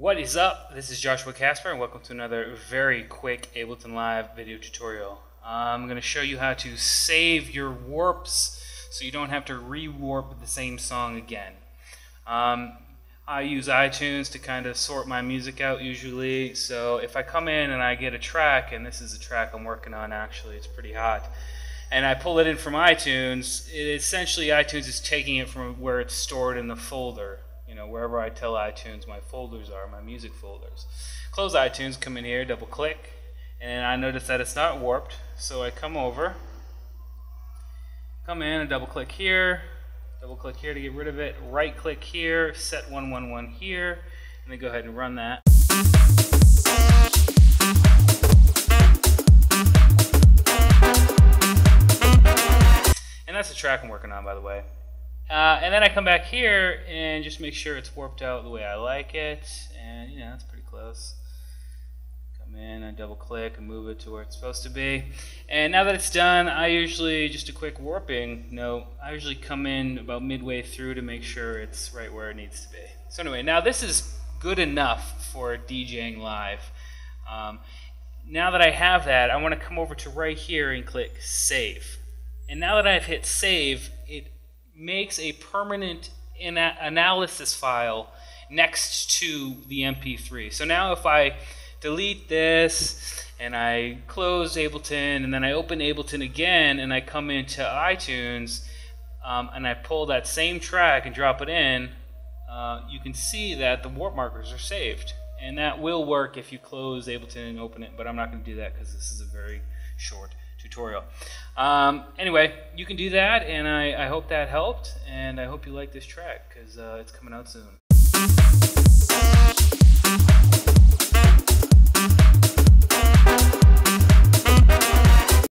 What is up? This is Joshua Casper, and welcome to another very quick Ableton Live video tutorial. I'm going to show you how to save your warps so you don't have to rewarp the same song again. Um, I use iTunes to kind of sort my music out usually, so if I come in and I get a track, and this is a track I'm working on actually, it's pretty hot, and I pull it in from iTunes, it, essentially iTunes is taking it from where it's stored in the folder you know, wherever I tell iTunes my folders are, my music folders. Close iTunes, come in here, double click, and I notice that it's not warped, so I come over, come in and double click here, double click here to get rid of it, right click here, set 111 here, and then go ahead and run that. And that's the track I'm working on, by the way. Uh, and then I come back here and just make sure it's warped out the way I like it. And, you know, it's pretty close. Come in and double click and move it to where it's supposed to be. And now that it's done, I usually, just a quick warping note, I usually come in about midway through to make sure it's right where it needs to be. So anyway, now this is good enough for DJing live. Um, now that I have that, I want to come over to right here and click Save. And now that I've hit Save, it makes a permanent ana analysis file next to the MP3. So now if I delete this and I close Ableton and then I open Ableton again and I come into iTunes um, and I pull that same track and drop it in, uh, you can see that the warp markers are saved. And that will work if you close Ableton and open it, but I'm not going to do that because this is a very short tutorial. Um, anyway, you can do that, and I, I, hope that helped, and I hope you like this track because uh, it's coming out soon.